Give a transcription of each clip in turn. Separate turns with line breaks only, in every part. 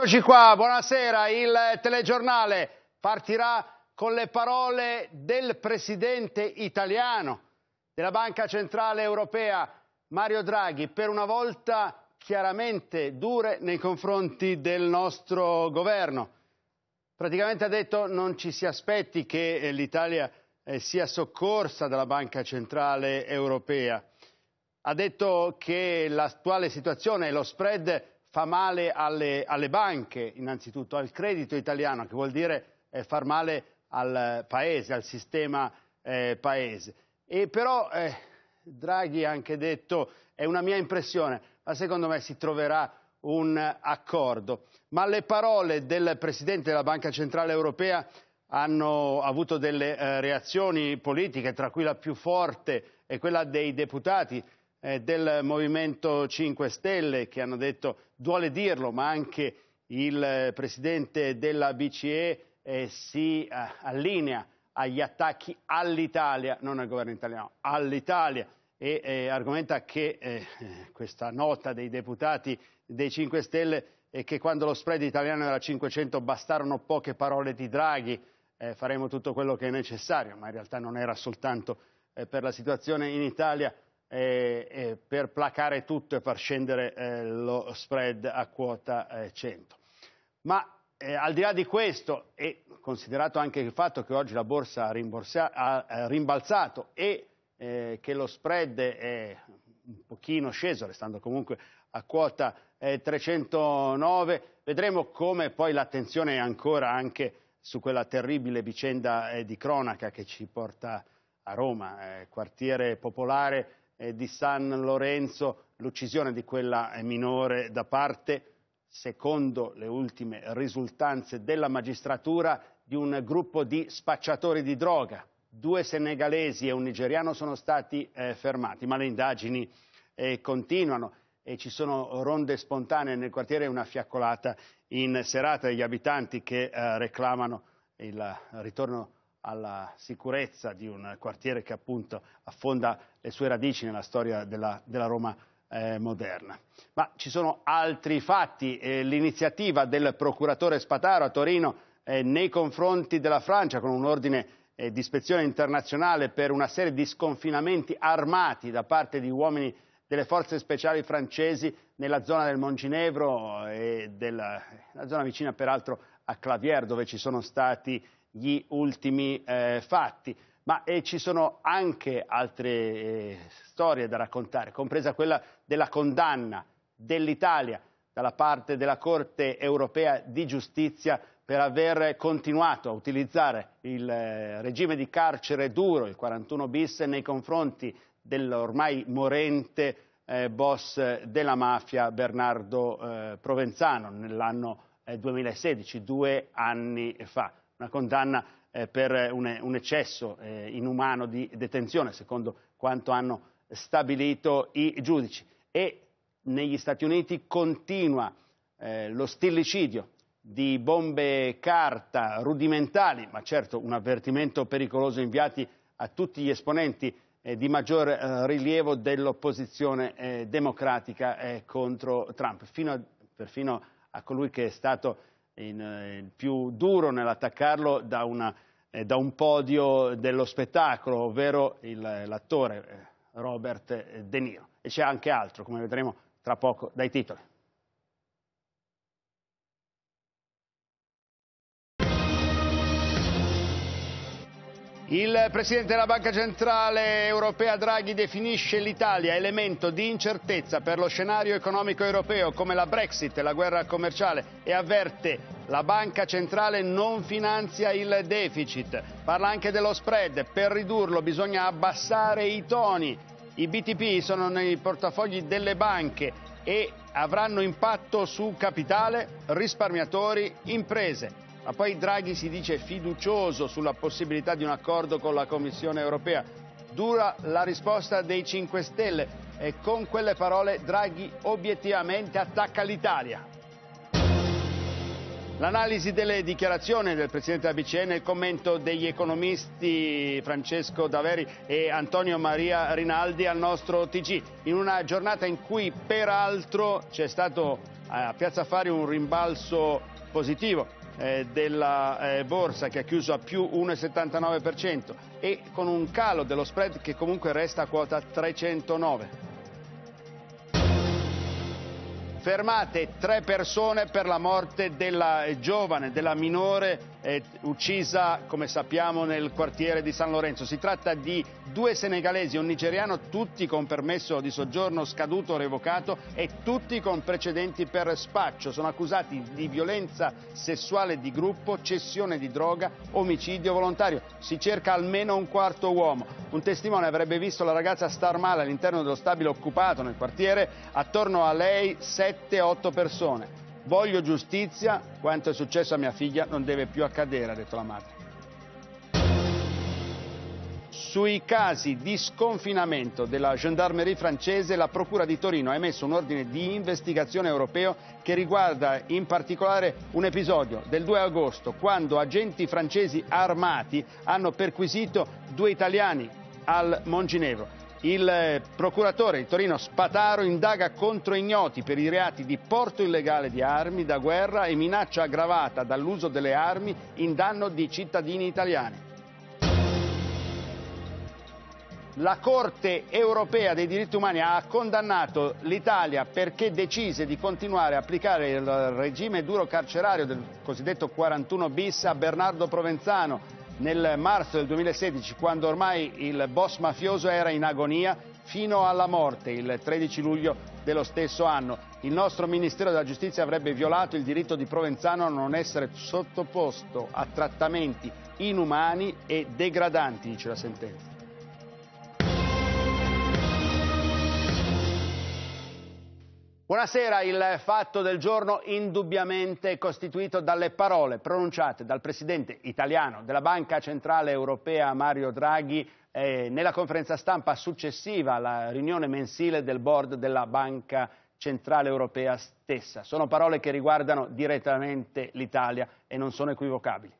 Eccoci qua, buonasera. Il telegiornale partirà con le parole del presidente italiano della Banca Centrale Europea, Mario Draghi, per una volta chiaramente dure nei confronti del nostro governo. Praticamente ha detto non ci si aspetti che l'Italia eh, sia soccorsa dalla Banca Centrale Europea. Ha detto che l'attuale situazione e lo spread fa male alle, alle, banche, innanzitutto al credito italiano, che vuol dire eh, far male al paese, al sistema eh, paese. E però eh, Draghi ha anche detto, è una mia impressione, ma secondo me si troverà un accordo. Ma le parole del Presidente della Banca Centrale Europea hanno avuto delle eh, reazioni politiche, tra cui la più forte è quella dei deputati eh, del Movimento 5 Stelle che hanno detto, duole dirlo, ma anche il eh, Presidente della BCE eh, si eh, allinea agli attacchi all'Italia, non al governo italiano, all'Italia. E eh, argomenta che eh, questa nota dei deputati dei 5 Stelle è che quando lo spread italiano era 500 bastarono poche parole di Draghi, faremo tutto quello che è necessario, ma in realtà non era soltanto per la situazione in Italia, eh, eh, per placare tutto e far scendere eh, lo spread a quota 100. Ma eh, al di là di questo, e considerato anche il fatto che oggi la borsa ha, ha eh, rimbalzato e eh, che lo spread è un pochino sceso, restando comunque a quota 309, vedremo come poi l'attenzione è ancora anche su quella terribile vicenda di cronaca che ci porta a Roma, quartiere popolare eh, di San Lorenzo, l'uccisione di quella eh, minore da parte, secondo le ultime risultanze della magistratura, di un gruppo di spacciatori di droga. Due senegalesi e un nigeriano sono stati eh, fermati, ma le indagini eh, continuano e ci sono ronde spontanee nel quartiere e una fiaccolata in serata degli abitanti che eh, reclamano il ritorno alla sicurezza di un quartiere che appunto affonda le sue radici nella storia della, della Roma eh, moderna. Ma ci sono altri fatti. Eh, l'iniziativa del procuratore Spataro a Torino eh, nei confronti della Francia con un ordine eh, di ispezione internazionale per una serie di sconfinamenti armati da parte di uomini delle forze speciali francesi nella zona del Monginevro e della zona vicina peraltro a Clavier dove ci sono stati gli ultimi eh, fatti. Ma eh, ci sono anche altre eh, storie da raccontare, compresa quella della condanna dell'Italia dalla parte della Corte europea di giustizia per aver continuato a utilizzare il eh, regime di carcere duro, il 41 bis, nei confronti dell'ormai morente eh, boss della mafia Bernardo eh, Provenzano nell'anno 2016, due anni fa una condanna eh, per un, un eccesso eh, inumano di detenzione, secondo quanto hanno stabilito i giudici. E negli Stati Uniti continua eh, lo stillicidio di bombe carta rudimentali, ma certo un avvertimento pericoloso inviati a tutti gli esponenti eh, di maggior eh, rilievo dell'opposizione eh, democratica contro Trump, fino a, perfino a colui che è stato in, eh, più duro nell'attaccarlo da, una, eh, da, un podio dello spettacolo, ovvero l'attore eh, Robert De Niro. E c'è anche altro, come vedremo tra poco dai titoli. Il Presidente della Banca Centrale Europea Draghi definisce l'Italia elemento di incertezza per lo scenario economico europeo come la Brexit e la guerra commerciale e avverte la Banca Centrale non finanzia il deficit. Parla anche dello spread, per ridurlo bisogna abbassare i toni. I BTP sono nei portafogli delle banche e avranno impatto su capitale, risparmiatori, imprese ma poi Draghi si dice fiducioso sulla possibilità di un accordo con la Commissione europea. Dura la risposta dei 5 Stelle e con quelle parole Draghi obiettivamente attacca l'Italia. L'analisi delle dichiarazioni del Presidente della BCE nel commento degli economisti Francesco Daveri e Antonio Maria Rinaldi al nostro TG, in una giornata in cui peraltro c'è stato a Piazza Fari un rimbalzo positivo eh, della eh, borsa che ha chiuso a più 1,79% e con un calo dello spread che comunque resta a quota 309. Fermate tre persone per la morte della giovane, della minore eh, uccisa, come sappiamo, nel quartiere di San Lorenzo. Si tratta di due senegalesi un nigeriano, tutti con permesso di soggiorno scaduto o revocato e tutti con precedenti per spaccio. Sono accusati di violenza sessuale di gruppo, cessione di droga, omicidio volontario. Si cerca almeno un quarto uomo. Un testimone avrebbe visto la ragazza star male all'interno dello stabile occupato nel quartiere, attorno a lei 7-8 persone. Voglio giustizia, quanto è successo a mia figlia non deve più accadere, ha detto la madre. Sui casi di sconfinamento della gendarmerie francese, la Procura di Torino ha emesso un ordine di investigazione europeo che riguarda in particolare un episodio del 2 agosto, quando agenti francesi armati hanno perquisito due italiani al Monginevro. Il procuratore di Torino Spataro indaga contro ignoti per i reati di porto illegale di armi da guerra e minaccia aggravata dall'uso delle armi in danno di cittadini italiani. La Corte europea dei diritti umani ha condannato l'Italia perché decise di continuare a applicare il regime duro carcerario del cosiddetto 41 bis a Bernardo Provenzano, nel marzo del 2016, quando ormai il boss mafioso era in agonia fino alla morte, il 13 luglio dello stesso anno. Il nostro Ministero della Giustizia avrebbe violato il diritto di Provenzano a non essere sottoposto a trattamenti inumani e degradanti, dice la sentenza. Buonasera, il fatto del giorno indubbiamente costituito dalle parole pronunciate dal presidente italiano della Banca Centrale Europea Mario Draghi eh, nella conferenza stampa successiva alla riunione mensile del board della Banca Centrale Europea stessa. Sono parole che riguardano direttamente l'Italia e non sono equivocabili.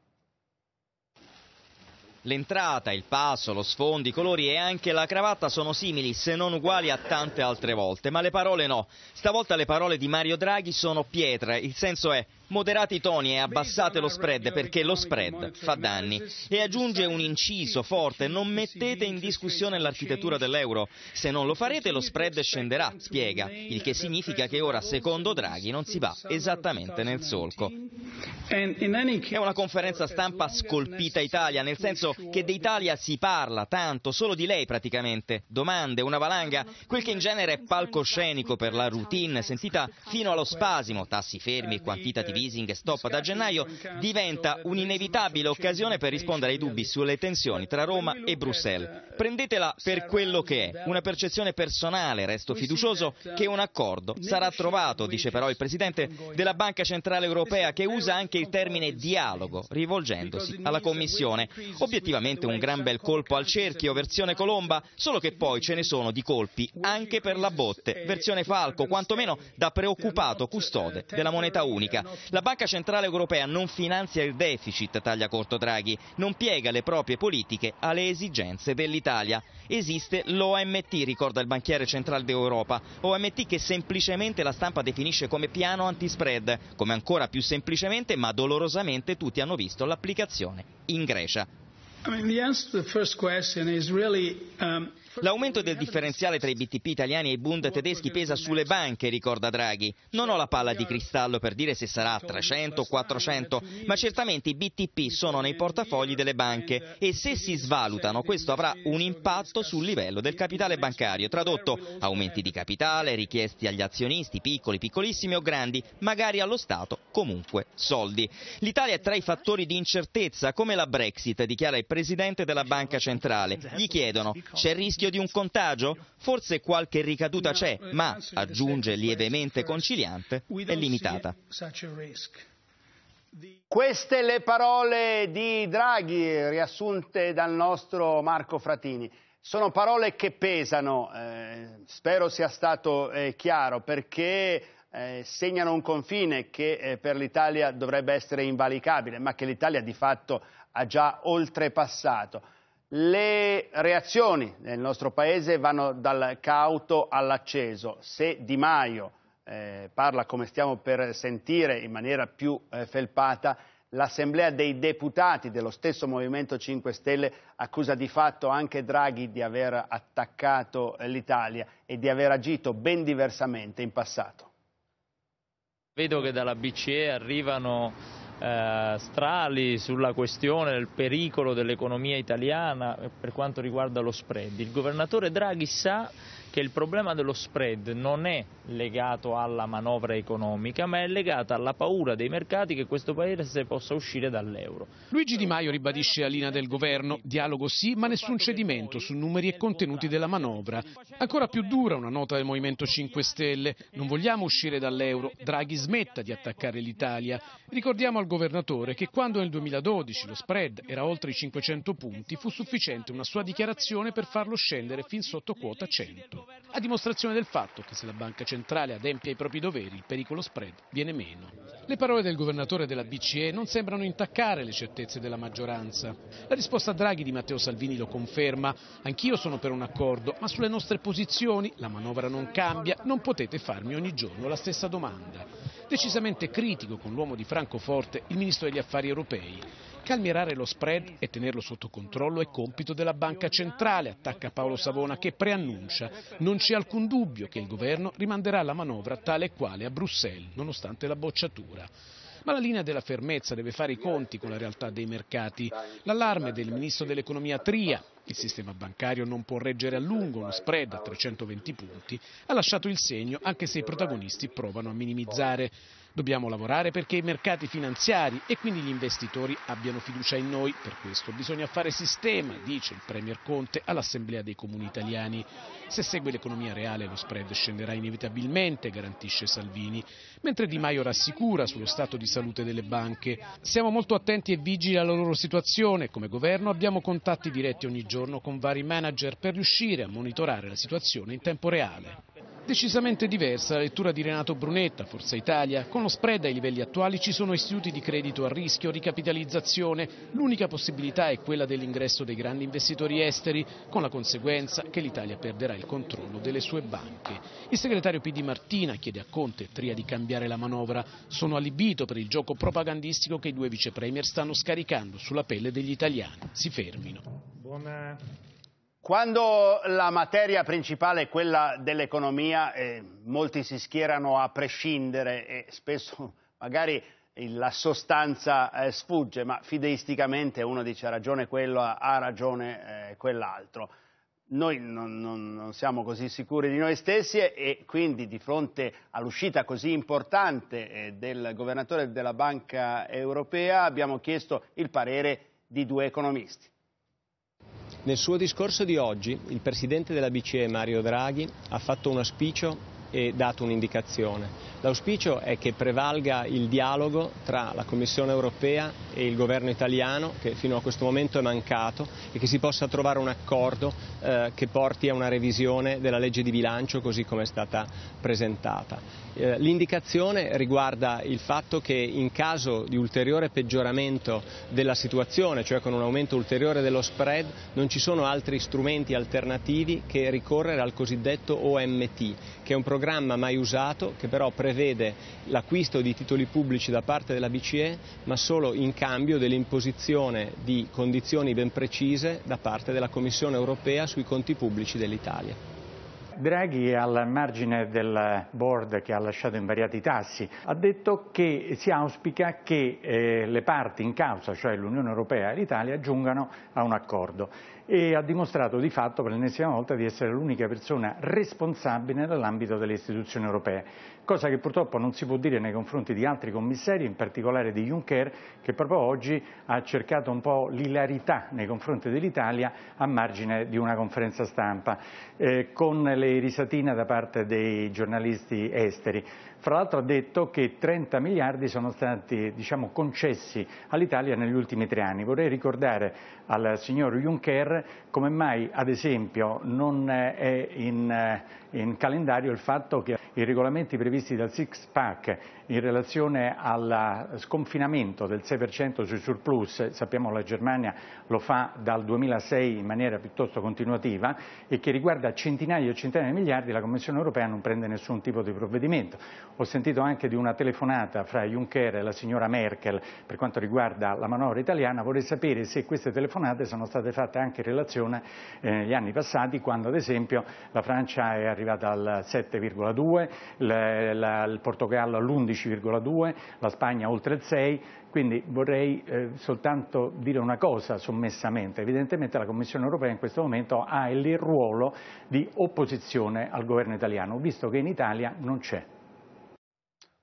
L'entrata, il passo, lo sfondo, i colori e anche la cravatta sono simili, se non uguali a tante altre volte, ma le parole no. Stavolta le parole di Mario Draghi sono pietre, il senso è Moderate i toni e abbassate lo spread perché lo spread fa danni. E aggiunge un inciso forte, non mettete in discussione l'architettura dell'euro. Se non lo farete lo spread scenderà, spiega, il che significa che ora secondo Draghi non si va esattamente nel solco. È una conferenza stampa scolpita Italia, nel senso che d'Italia si parla tanto, solo di lei praticamente. Domande, una valanga, quel che in genere è palcoscenico per la routine, sentita fino allo spasimo, tassi fermi quantitativi easing e stop da gennaio diventa un'inevitabile occasione per rispondere ai dubbi sulle tensioni tra Roma e Bruxelles. Prendetela per quello che è, una percezione personale, resto fiducioso che un accordo sarà trovato, dice però il Presidente della Banca Centrale Europea che usa anche il termine dialogo rivolgendosi alla Commissione. Obiettivamente un gran bel colpo al cerchio, versione Colomba, solo che poi ce ne sono di colpi anche per la botte, versione Falco, quantomeno da preoccupato custode della moneta unica. La Banca Centrale Europea non finanzia il deficit, taglia corto Draghi, non piega le proprie politiche alle esigenze dell'Italia. Esiste l'OMT, ricorda il banchiere centrale d'Europa, OMT che semplicemente la stampa definisce come piano antispread, come ancora più semplicemente ma dolorosamente tutti hanno visto l'applicazione in Grecia. I mean, the answer to the L'aumento del differenziale tra i BTP italiani e i Bund tedeschi pesa sulle banche, ricorda Draghi. Non ho la palla di cristallo per dire se sarà 300 o 400, ma certamente i BTP sono nei portafogli delle banche e se si svalutano questo avrà un impatto sul livello del capitale bancario. Tradotto, aumenti di capitale richiesti agli azionisti, piccoli, piccolissimi o grandi, magari allo Stato, comunque soldi. L'Italia è tra i fattori di incertezza, come la Brexit, dichiara il Presidente della Banca Centrale. Gli chiedono, c'è il rischio rischio di un contagio? Forse qualche ricaduta c'è, ma, aggiunge lievemente conciliante, è limitata.
Queste le parole di Draghi riassunte dal nostro Marco Fratini. Sono parole che pesano, eh, spero sia stato eh, chiaro, perché eh, segnano un confine che eh, per l'Italia dovrebbe essere invalicabile, ma che l'Italia di fatto ha già oltrepassato. Le reazioni nel nostro Paese vanno dal cauto all'acceso. Se Di Maio eh, parla, come stiamo per sentire, in maniera più eh, felpata, l'Assemblea dei deputati dello stesso Movimento 5 Stelle accusa di fatto anche Draghi di aver attaccato eh, l'Italia e di aver agito ben diversamente in passato.
Vedo che dalla BCE arrivano eh, strali sulla questione del pericolo dell'economia italiana per quanto riguarda lo spread. Il governatore Draghi sa che il problema dello spread non è legato alla manovra economica, ma è legato alla paura dei mercati che questo paese possa uscire dall'euro.
Luigi Di Maio ribadisce la linea del governo, dialogo sì, ma nessun cedimento su numeri e contenuti della manovra. Ancora più dura una nota del Movimento 5 Stelle, non vogliamo uscire dall'euro, Draghi smetta di attaccare l'Italia. Ricordiamo al governatore che quando nel 2012 lo spread era oltre i 500 punti fu sufficiente una sua dichiarazione per farlo scendere fin sotto quota 100 a dimostrazione del fatto che se la banca centrale adempie ai propri doveri il pericolo spread viene meno. Le parole del governatore della BCE non sembrano intaccare le certezze della maggioranza. La risposta a Draghi di Matteo Salvini lo conferma. Anch'io sono per un accordo, ma sulle nostre posizioni la manovra non cambia, non potete farmi ogni giorno la stessa domanda. Decisamente critico con l'uomo di Francoforte il ministro degli affari europei. Calmierare lo spread e tenerlo sotto controllo è compito della Banca Centrale, attacca Paolo Savona che preannuncia. Non c'è alcun dubbio che il governo rimanderà la manovra tale e quale a Bruxelles, nonostante la bocciatura. Ma la linea della fermezza deve fare i conti con la realtà dei mercati. L'allarme del ministro dell'economia Tria, il sistema bancario non può reggere a lungo uno spread a 320 punti, ha lasciato il segno anche se i protagonisti provano a minimizzare. Dobbiamo lavorare perché i mercati finanziari e quindi gli investitori abbiano fiducia in noi. Per questo bisogna fare sistema, dice il Premier Conte all'Assemblea dei Comuni italiani. Se segue l'economia reale lo spread scenderà inevitabilmente, garantisce Salvini, mentre Di Maio rassicura sullo stato di salute delle banche. Siamo molto attenti e vigili alla loro situazione. Come governo abbiamo contatti diretti ogni giorno con vari manager per riuscire a monitorare la situazione in tempo reale. Decisamente diversa la lettura di Renato Brunetta, Forza Italia. Con lo spread ai livelli attuali ci sono istituti di credito a rischio, ricapitalizzazione. L'unica possibilità è quella dell'ingresso dei grandi investitori esteri, con la conseguenza che l'Italia perderà il controllo delle sue banche. Il segretario PD Martina chiede a Conte e Tria di cambiare la manovra. Sono allibito per il gioco propagandistico che i due vice premier stanno scaricando sulla pelle degli italiani. Si fermino.
Buona quando la materia principale è quella dell'economia, eh, molti si schierano a prescindere e spesso magari la sostanza eh, sfugge, ma fideisticamente uno dice ha ragione quello, ha ragione eh, quell'altro. Noi non, non, non, siamo così sicuri di noi stessi e, quindi di fronte all'uscita così importante eh, del governatore della Banca Europea abbiamo chiesto il parere di due economisti.
Nel suo discorso di oggi il Presidente della BCE Mario Draghi ha fatto un auspicio e dato un'indicazione. L'auspicio è che prevalga il dialogo tra la Commissione europea e il governo italiano, che fino a questo momento è mancato, e che si possa trovare un accordo eh, che porti a una revisione della legge di bilancio così come è stata presentata. Eh, l'indicazione riguarda il fatto che in caso di ulteriore peggioramento della situazione, cioè con un aumento ulteriore dello spread, non ci sono altri strumenti alternativi che ricorrere al cosiddetto OMT, che è un programma mai usato che però prevede l'acquisto di titoli pubblici da parte della BCE ma solo in cambio dell'imposizione di condizioni ben precise da parte della Commissione europea sui conti pubblici dell'Italia.
Draghi al margine del board che ha lasciato invariati tassi. Ha detto che si auspica che eh, le parti in causa, cioè l'Unione Europea e l'Italia, giungano a un accordo. E ha dimostrato di fatto per l'ennesima volta di essere l'unica persona responsabile nell'ambito delle istituzioni europee, cosa che purtroppo non si può dire nei confronti di altri commissari, in particolare di Juncker, che proprio oggi ha cercato un po' l'ilarità nei confronti dell'Italia a margine di una conferenza stampa, eh, con le risatine da parte dei giornalisti esteri. Fra l'altro ha detto che 30 miliardi sono stati diciamo, concessi all'Italia negli ultimi tre anni. Vorrei ricordare al signor Juncker come mai ad esempio non è in, in calendario il fatto che i regolamenti previsti dal Six Pack in relazione al sconfinamento del 6% sui surplus, sappiamo che la Germania lo fa dal 2006 in maniera piuttosto continuativa e che riguarda centinaia e centinaia di miliardi, la Commissione europea non prende nessun tipo di provvedimento. Ho sentito anche di una telefonata fra Juncker e la signora Merkel per quanto riguarda la manovra italiana, vorrei sapere se queste telefonate sono state fatte anche in relazione eh, negli anni passati quando ad esempio la Francia è arrivata al 7,2, il Portogallo all'11,2, la Spagna oltre il 6, quindi vorrei eh, soltanto dire una cosa sommessamente, evidentemente la Commissione europea in questo momento ha il ruolo di opposizione al governo italiano, visto che in Italia non c'è.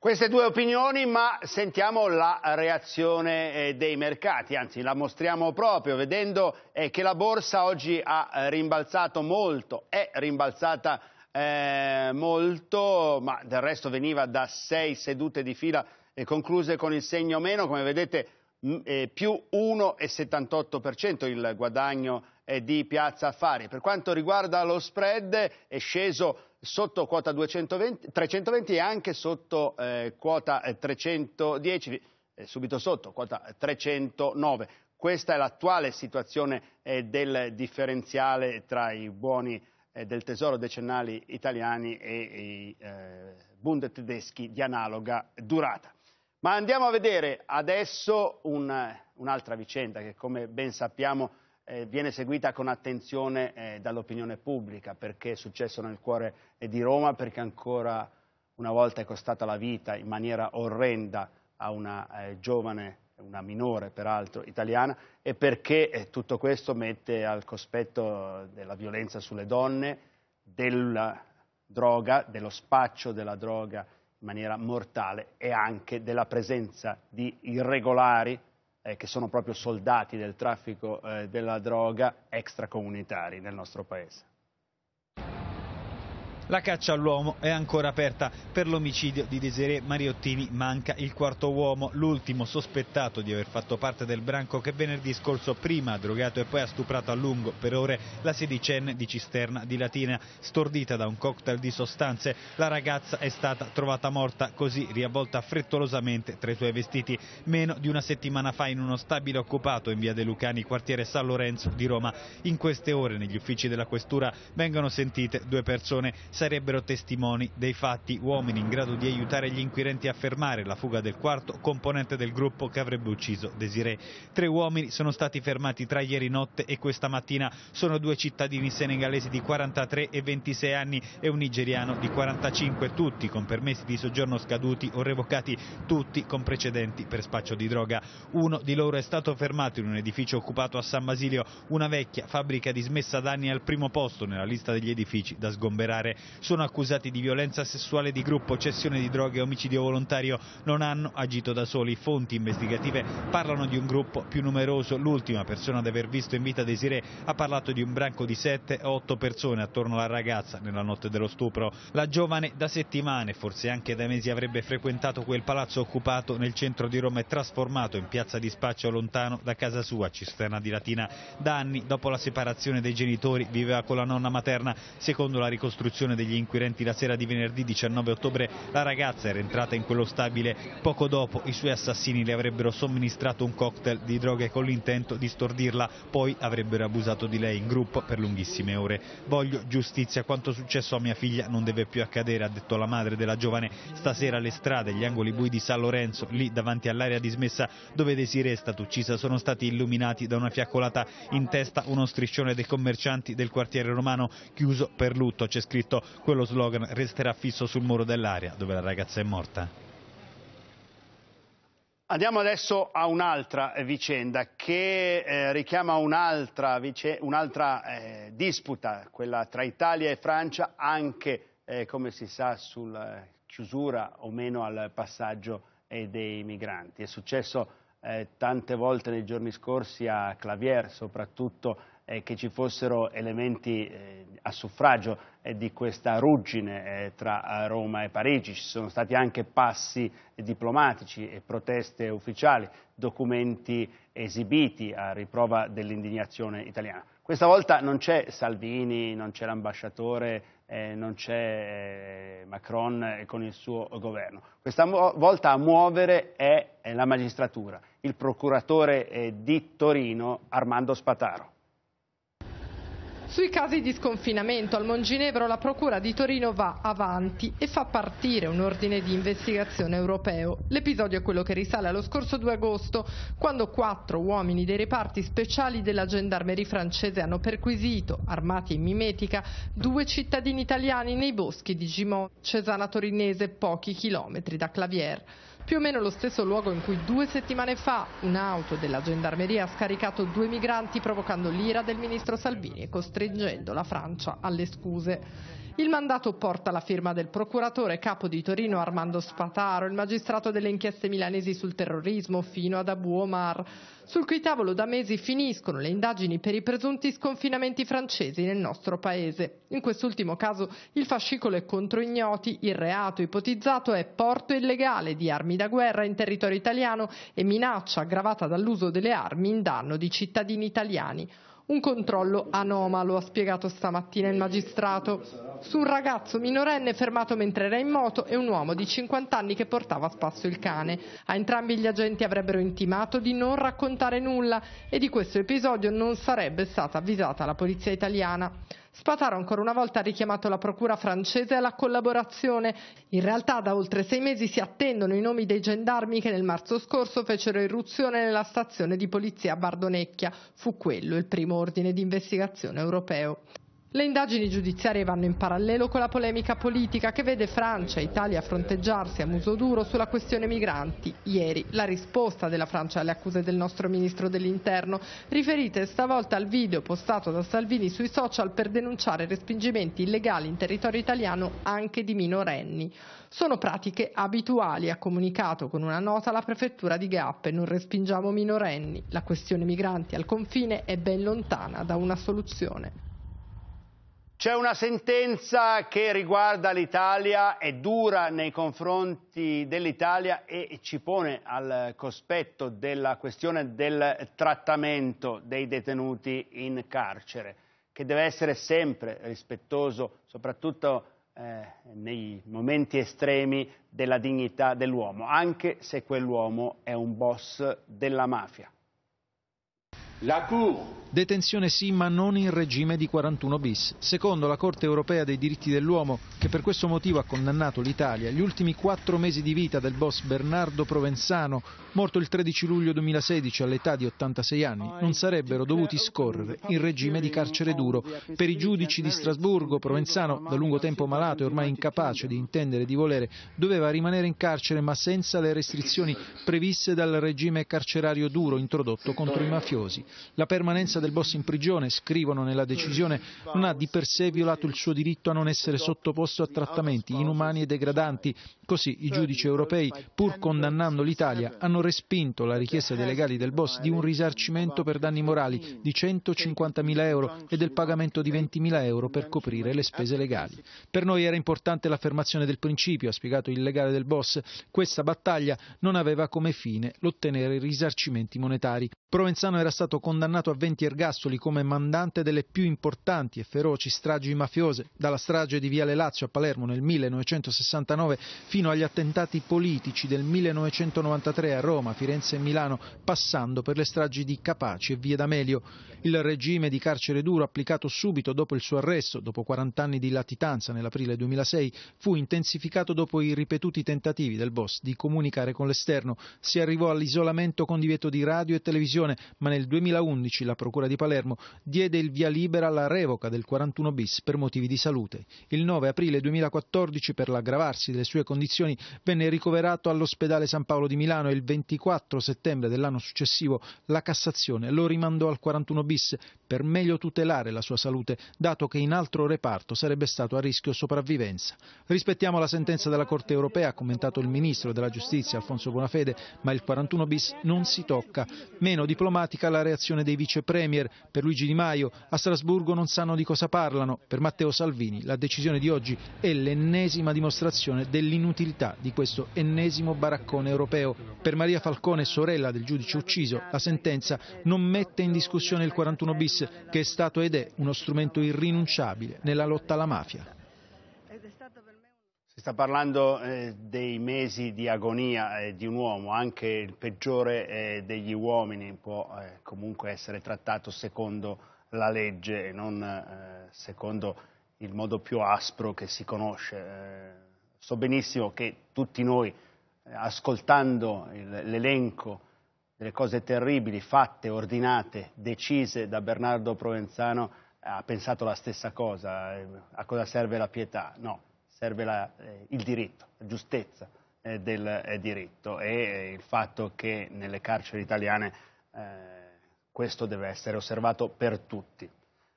Queste due opinioni, ma sentiamo la reazione eh, dei mercati, anzi la mostriamo proprio vedendo eh, che la borsa oggi ha eh, rimbalzato molto, è rimbalzata eh, molto, ma del resto veniva da sei sedute di fila e concluse con il segno meno, come vedete eh, più 1,78% il guadagno eh, di Piazza Affari. Per quanto riguarda lo spread è sceso sotto quota 220, 320 e anche sotto eh, quota 310, eh, subito sotto quota 309. Questa è l'attuale situazione eh, del differenziale tra i buoni del tesoro decennali italiani e i eh, Bund tedeschi di analoga durata. Ma andiamo a vedere adesso un, un'altra vicenda che come ben sappiamo eh, viene seguita con attenzione eh, dall'opinione pubblica perché è successo nel cuore eh, di Roma, perché ancora una volta è costata la vita in maniera orrenda a una eh, giovane, una minore peraltro italiana e perché eh, tutto questo mette al cospetto della violenza sulle donne, della droga, dello spaccio della droga in maniera mortale e anche della presenza di irregolari eh, che sono proprio soldati del traffico eh, della droga extracomunitari nel nostro Paese.
La caccia all'uomo è ancora aperta. Per l'omicidio di Desiree Mariottini manca il quarto uomo, l'ultimo sospettato di aver fatto parte del branco che venerdì scorso prima ha drogato e poi ha stuprato a lungo per ore la sedicenne di Cisterna di Latina. Stordita da un cocktail di sostanze, la ragazza è stata trovata morta così riavvolta frettolosamente tra i suoi vestiti meno di una settimana fa in uno stabile occupato in via De Lucani, quartiere San Lorenzo di Roma. In queste ore negli uffici della questura vengono sentite due persone sarebbero testimoni dei fatti, uomini in grado di aiutare gli inquirenti a fermare la fuga del quarto componente del gruppo che avrebbe ucciso Desiree. Tre uomini sono stati fermati tra ieri notte e questa mattina. Sono due cittadini senegalesi di 43 e 26 anni e un nigeriano di 45, tutti con permessi di soggiorno scaduti o revocati, tutti con precedenti per spaccio di droga. Uno di loro è stato fermato in un edificio occupato a San Basilio, una vecchia fabbrica dismessa da anni al primo posto nella lista degli edifici da sgomberare sono accusati di violenza sessuale di gruppo, cessione di droghe e omicidio volontario, non hanno agito da soli. Fonti investigative parlano di un gruppo più numeroso. L'ultima persona ad aver visto in vita Desiree ha parlato di un branco di 7 o 8 persone attorno alla ragazza nella notte dello stupro. La giovane da settimane, forse anche da mesi, avrebbe frequentato quel palazzo occupato nel centro di Roma e trasformato in piazza di spaccio lontano da casa sua, Cisterna di Latina. Da anni, dopo la separazione dei genitori, viveva con la nonna materna. Secondo la ricostruzione degli inquirenti la sera di venerdì 19 ottobre la ragazza era entrata in quello stabile. Poco dopo i suoi assassini le avrebbero somministrato un cocktail di droghe con l'intento di stordirla, poi avrebbero abusato di lei in gruppo per lunghissime ore. Voglio giustizia, quanto successo a mia figlia non deve più accadere, ha detto la madre della giovane. Stasera le strade, gli angoli bui di San Lorenzo, lì davanti all'area dismessa dove Desiree è stata uccisa, sono stati illuminati da una fiaccolata in testa uno striscione dei commercianti del quartiere romano chiuso per lutto. C'è scritto quello slogan resterà fisso sul muro dell'area dove la ragazza è morta.
Andiamo adesso a un'altra vicenda che eh, richiama un'altra, un'altra eh, disputa, quella tra Italia e Francia, anche eh, come si sa sulla chiusura o meno al passaggio eh, dei migranti. È successo eh, tante volte nei giorni scorsi a Clavier, soprattutto eh, che ci fossero elementi eh, a suffragio eh, di questa ruggine eh, tra Roma e Parigi. Ci sono stati anche passi diplomatici e proteste ufficiali, documenti esibiti a riprova dell'indignazione italiana. Questa volta non c'è Salvini, non c'è l'ambasciatore, eh, non c'è eh, Macron con il suo governo. Questa volta a muovere è, la magistratura, il procuratore eh, di Torino Armando Spataro.
Sui casi di sconfinamento al Monginevro la Procura di Torino va avanti e fa partire un ordine di investigazione europeo. L'episodio è quello che risale allo scorso 2 agosto, quando quattro uomini dei reparti speciali della gendarmerie francese hanno perquisito, armati in mimetica, due cittadini italiani nei boschi di Gimont, Cesana Torinese, pochi chilometri da Clavier. Più o meno lo stesso luogo in cui due settimane fa un'auto della gendarmeria ha scaricato due migranti provocando l'ira del ministro Salvini e costringendo la Francia alle scuse. Il mandato porta la firma del procuratore capo di Torino Armando Spataro, il magistrato delle inchieste milanesi sul terrorismo fino ad Abu Omar, sul cui tavolo da mesi finiscono le indagini per i presunti sconfinamenti francesi nel nostro paese. In quest'ultimo caso il fascicolo è contro ignoti, il reato ipotizzato è porto illegale di armi da guerra in territorio italiano e minaccia aggravata dall'uso delle armi in danno di cittadini italiani. Un controllo anomalo, ha spiegato stamattina il magistrato, su un ragazzo minorenne fermato mentre era in moto e un uomo di 50 anni che portava a spasso il cane. A entrambi gli agenti avrebbero intimato di non raccontare nulla e di questo episodio non sarebbe stata avvisata la polizia italiana. Spataro ancora una volta ha richiamato la procura francese alla collaborazione. In realtà da oltre sei mesi si attendono i nomi dei gendarmi che nel marzo scorso fecero irruzione nella stazione di polizia a Bardonecchia. Fu quello il primo ordine di investigazione europeo. Le indagini giudiziarie vanno in parallelo con la polemica politica che vede Francia e Italia fronteggiarsi a muso duro sulla questione migranti. Ieri la risposta della Francia alle accuse del nostro ministro dell'Interno, riferite stavolta al video postato da Salvini sui social per denunciare respingimenti illegali in territorio italiano anche di minorenni. Sono pratiche abituali, ha comunicato con una nota la prefettura di Gap e non respingiamo minorenni. La questione migranti al confine è ben lontana da una soluzione.
C'è una sentenza che riguarda l'Italia, è dura nei confronti dell'Italia e ci pone al cospetto della questione del trattamento dei detenuti in carcere, che deve essere sempre rispettoso, soprattutto eh, nei momenti estremi, della dignità dell'uomo, anche se quell'uomo è un boss della mafia.
Detenzione sì, ma non in regime di 41 bis. Secondo la Corte europea dei diritti dell'uomo, che per questo motivo ha condannato l'Italia, gli ultimi quattro mesi di vita del boss Bernardo Provenzano, morto il 13 luglio 2016 all'età di 86 anni, non sarebbero dovuti scorrere in regime di carcere duro. Per i giudici di Strasburgo, Provenzano, da lungo tempo malato e ormai incapace di intendere e di volere, doveva rimanere in carcere ma senza le restrizioni previste dal regime carcerario duro introdotto contro i mafiosi. La permanenza del boss in prigione, scrivono nella decisione, non ha di per sé violato il suo diritto a non essere sottoposto a trattamenti inumani e degradanti. Così i giudici europei, pur condannando l'Italia, hanno respinto la richiesta dei legali del boss di un risarcimento per danni morali di 150.000 euro e del pagamento di 20.000 euro per coprire le spese legali. Per noi era importante l'affermazione del principio, ha spiegato il legale del boss. Questa battaglia non aveva come fine l'ottenere risarcimenti monetari. Provenzano era stato condannato a 20 ergastoli come mandante delle più importanti e feroci stragi mafiose, dalla strage di Viale Lazio a Palermo nel 1969 fino agli attentati politici del 1993 a Roma, Firenze e Milano, passando per le stragi di Capaci e Via D'Amelio. Il regime di carcere duro applicato subito dopo il suo arresto, dopo 40 anni di latitanza nell'aprile 2006, fu intensificato dopo i ripetuti tentativi del boss di comunicare con l'esterno. Si arrivò all'isolamento con divieto di radio e televisione, ma nel 2011 la Procura di Palermo diede il via libera alla revoca del 41 bis per motivi di salute. Il 9 aprile 2014, per l'aggravarsi delle sue condizioni, venne ricoverato all'ospedale San Paolo di Milano e il 24 settembre dell'anno successivo la Cassazione lo rimandò al 41 bis per meglio tutelare la sua salute, dato che in altro reparto sarebbe stato a rischio sopravvivenza. Rispettiamo la sentenza della Corte europea, ha commentato il ministro della Giustizia Alfonso Bonafede, ma il 41 bis non si tocca. Meno diplomatica la reazione reazione dei vice premier. Per Luigi Di Maio a Strasburgo non sanno di cosa parlano. Per Matteo Salvini la decisione di oggi è l'ennesima dimostrazione dell'inutilità di questo ennesimo baraccone europeo. Per Maria Falcone, sorella del giudice ucciso, la sentenza non mette in discussione il 41 bis che è stato ed è uno strumento irrinunciabile nella lotta alla mafia.
Sta parlando eh, dei mesi di agonia eh, di un uomo, anche il peggiore eh, degli uomini può eh, comunque essere trattato secondo la legge e non eh, secondo il modo più aspro che si conosce. Eh, so benissimo che tutti noi, ascoltando l'elenco delle cose terribili fatte, ordinate, decise da Bernardo Provenzano, ha pensato la stessa cosa. A cosa serve la pietà? No serve la, eh, il diritto, la giustezza eh, del eh, diritto e eh, il fatto che nelle carceri italiane eh, questo deve essere osservato per tutti,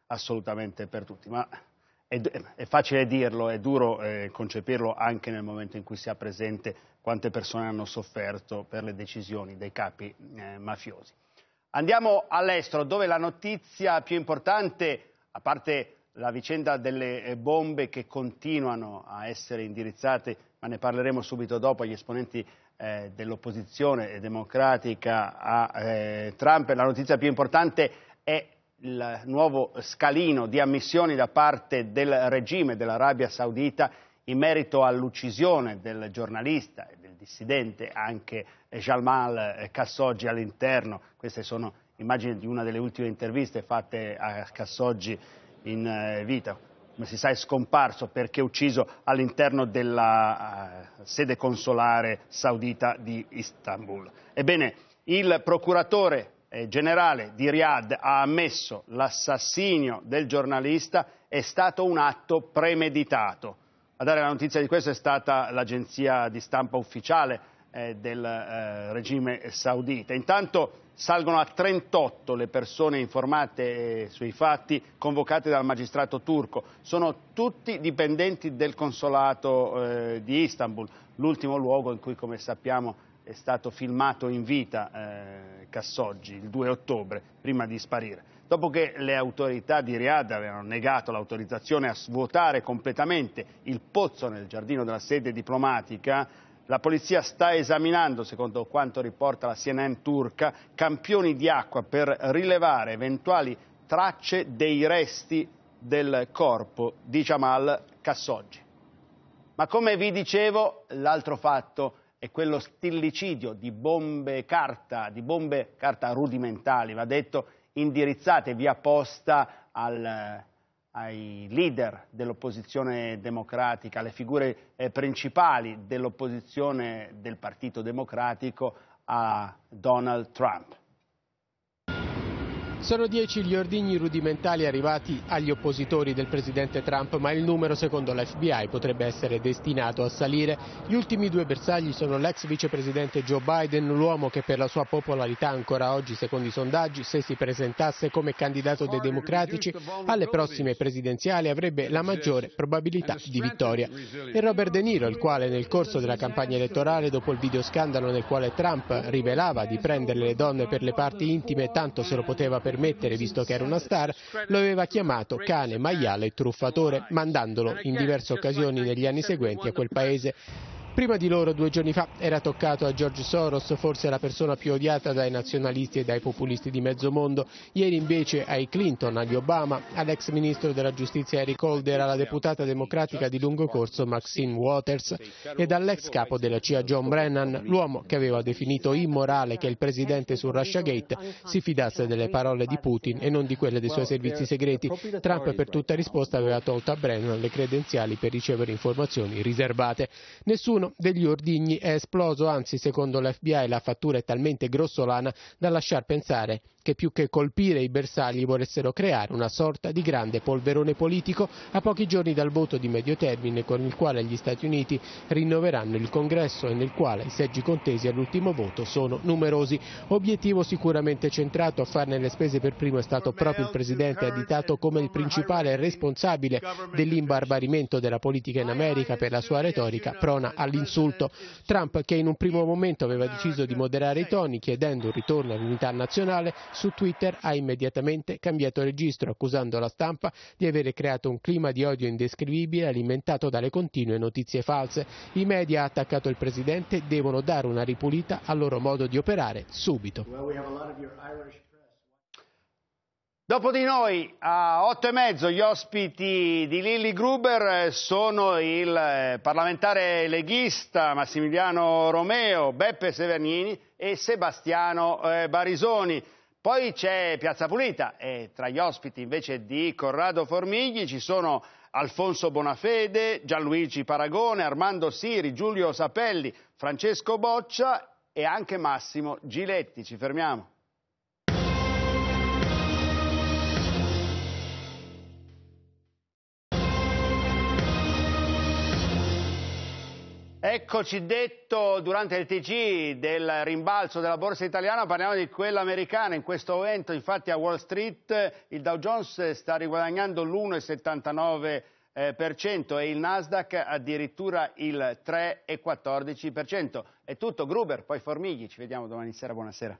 assolutamente per tutti. Ma è, è facile dirlo, è duro eh, concepirlo anche nel momento in cui si ha presente quante persone hanno sofferto per le decisioni dei capi mafiosi. Andiamo all'estero dove la notizia più importante, a parte la vicenda delle eh, bombe che continuano a essere indirizzate, ma ne parleremo subito dopo, agli esponenti eh, dell'opposizione democratica a eh, Trump. La notizia più importante è il nuovo scalino di ammissioni da parte del regime dell'Arabia Saudita in merito all'uccisione del giornalista e del dissidente anche Jamal Khashoggi all'interno. Queste sono immagini di una delle ultime interviste fatte a Khashoggi in eh, vita, come si sa è scomparso perché ucciso all'interno della uh, sede consolare saudita di Istanbul. Ebbene, il procuratore eh, generale di Riyadh ha ammesso l'assassinio del giornalista è stato un atto premeditato. A dare la notizia di questo è stata l'agenzia di stampa ufficiale eh, del eh, regime saudita. Intanto salgono a 38 le persone informate eh, sui fatti convocate dal magistrato turco. Sono tutti dipendenti del consolato eh, di Istanbul, l'ultimo luogo in cui, come sappiamo, è stato filmato in vita eh, Cassoggi il 2 ottobre, prima di sparire. Dopo che le autorità di Riyadh avevano negato l'autorizzazione a svuotare completamente il pozzo nel giardino della sede diplomatica, la polizia sta esaminando, secondo quanto riporta la CNN turca, campioni di acqua per rilevare eventuali tracce dei resti del corpo di Jamal Khashoggi. Ma come vi dicevo, l'altro fatto è quello stillicidio di bombe carta, di bombe carta rudimentali, va detto, indirizzate via posta al ai leader dell'opposizione democratica, alle figure eh, principali dell'opposizione del Partito Democratico a Donald Trump.
Sono dieci gli ordigni rudimentali arrivati agli oppositori del presidente Trump, ma il numero, secondo l'FBI, potrebbe essere destinato a salire. Gli ultimi due bersagli sono l'ex vicepresidente Joe Biden, l'uomo che per la sua popolarità ancora oggi, secondo i sondaggi, se si presentasse come candidato dei democratici alle prossime presidenziali avrebbe la maggiore probabilità di vittoria. E Robert De Niro, il quale nel corso della campagna elettorale, dopo il video scandalo nel quale Trump rivelava di prendere le donne per le parti intime tanto se lo poteva permettere visto che era una star, lo aveva chiamato cane, maiale e truffatore, mandandolo in diverse occasioni negli anni seguenti a quel paese. Prima di loro, due giorni fa, era toccato a George Soros, forse la persona più odiata dai nazionalisti e dai populisti di mezzo mondo. Ieri invece ai Clinton, agli Obama, all'ex ministro della giustizia Eric Holder, alla deputata democratica di lungo corso Maxine Waters ed all'ex capo della CIA John Brennan, l'uomo che aveva definito immorale che il presidente su Russiagate si fidasse delle parole di Putin e non di quelle dei suoi servizi segreti. Trump per tutta risposta aveva tolto a Brennan le credenziali per ricevere informazioni riservate. Nessuno degli ordigni è esploso, anzi secondo l'FBI la fattura è talmente grossolana da lasciar pensare che più che colpire i bersagli volessero creare una sorta di grande polverone politico a pochi giorni dal voto di medio termine con il quale gli Stati Uniti rinnoveranno il congresso e nel quale i seggi contesi all'ultimo voto sono numerosi. Obiettivo sicuramente centrato a farne le spese per primo è stato proprio il Presidente additato come il principale responsabile dell'imbarbarimento della politica in America per la sua retorica prona all'insulto. Trump che in un primo momento aveva deciso di moderare i toni chiedendo un ritorno all'unità nazionale su Twitter ha immediatamente cambiato registro accusando la stampa di avere creato un clima di odio indescrivibile alimentato dalle continue notizie false. I media ha attaccato il presidente devono dare una ripulita al loro modo di operare subito.
Dopo di noi a otto e mezzo gli ospiti di Lilly Gruber sono il eh, parlamentare leghista Massimiliano Romeo, Beppe Severnini e Sebastiano eh, Barisoni. Poi c'è Piazza Pulita e tra gli ospiti invece di Corrado Formigli ci sono Alfonso Bonafede, Gianluigi Paragone, Armando Siri, Giulio Sapelli, Francesco Boccia e anche Massimo Giletti. Ci fermiamo. Eccoci detto durante il TG del rimbalzo della borsa italiana, parliamo di quella americana. In questo momento, infatti, a Wall Street il Dow Jones sta riguadagnando l'1,79% e il Nasdaq addirittura il 3,14%. È tutto, Gruber, poi Formigli. Ci vediamo domani sera. Buonasera.